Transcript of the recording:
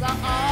are